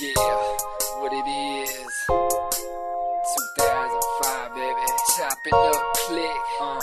Yeah, what it is. 2005, baby. Chopping up click. Uh,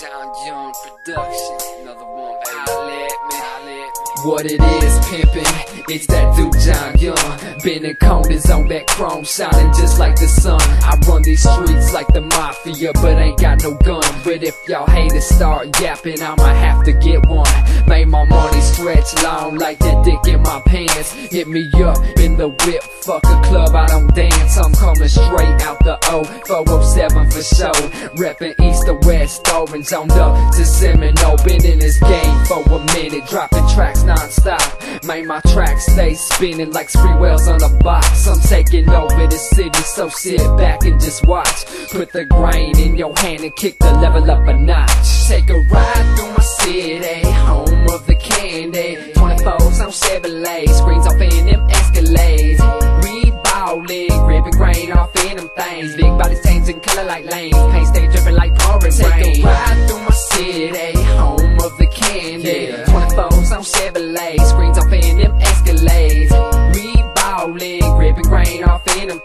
Jon Young production. Another one, baby. Holla me. Holla me. What it is, pimpin', it's that dude Jon Young. Been in corners on that chrome, shining just like the sun. I run these streets like the mafia, but ain't got no gun. But if y'all haters start yapping, I'ma have to get one. Made my money stretch long like that dick in my pants. Hit me up in the whip, fuck a club, I don't dance. I'm coming straight out the O, 407 for show. Reppin' east to west, orange on up to Seminole. Been in this game for a minute, dropping tracks non-stop. Made my tracks stay spinning like spree wheels on a box. I'm taking over the city, so sit back and just watch. Put the grain in your hand and kick the level up a notch. Take a ride through my city, home of the candy. 24s on Chevrolet, screens off in them Escalades. We ballin', grain off in them things. Big bodies changing color like lanes, paint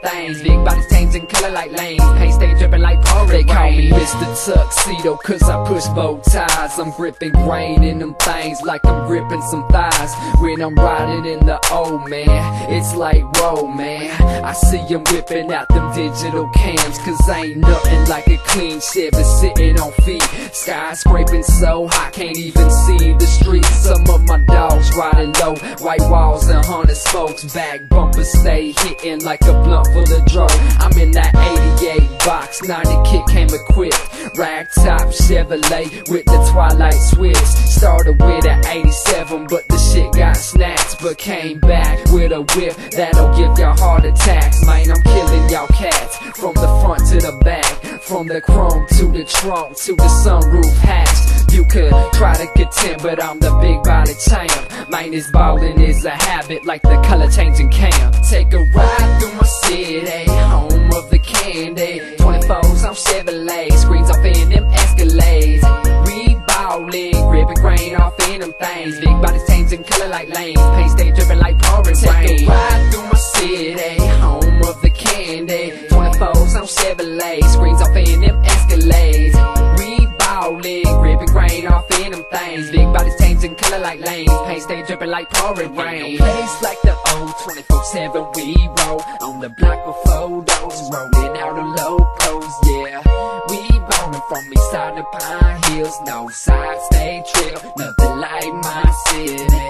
things. Big bodies changing color like lanes, paint stay dripping like pouring They call me Mr. Tuxedo, cause I push bow ties. I'm gripping grain in them things like I'm gripping some thighs. When I'm riding in the old man, it's like, whoa, man. I see them whipping out them digital cams, cause ain't nothing like a clean Chevy sitting on feet. Skyscraping so high, can't even see the streets. Low, white walls and hundred spokes. Back bumpers stay hitting like a blunt full of dro. I'm in that 88 box, 90 kit came equipped. Rag top Chevrolet with the twilight switch. Started with an 87, but the shit got snatched. But came back with a whip that'll give y'all heart attacks. Man, I'm killing y'all cats from the front to the back, from the chrome to the trunk to the sunroof hatch. You could try to contend, but I'm the big body champ. Man, is ballin' is a habit like the color changing cam Take a ride through my city, home of the candy. 24s on Chevrolet, screens off in them Escalades. We ballin', ripping grain off in them things. Big bodies changing color like lanes, paint stay drippin' like pouring Take a ride through my city, home Chevrolet, screens off in them Escalades. We ballin', ripping grain off in them things. Big bodies changing color like lanes, paint stay dripping like pouring rain. Place like the old 24/7 we roll on the block with photos, rolling out the locals, yeah. We ballin' from east side to Pine Hills, no side stay trail, nothing like my city.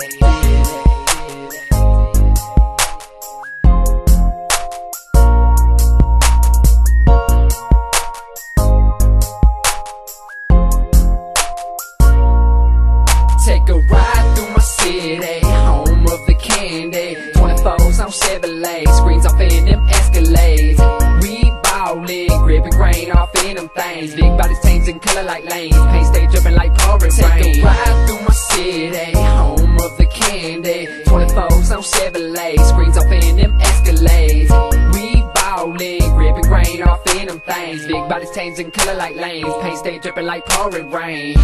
A ride through my city, home of the candy. 24s on Chevrolet, screens off in them Escalades. We ballin', gripping grain off in them things. Big bodies changing color like lanes, paint stay dripping like pouring Take a ride through my city, home of the candy. 24s on Chevrolet, screens off in them Escalades. We ballin', gripping grain off in them things. Big bodies changing color like lanes, paint stay dripping like pouring rain.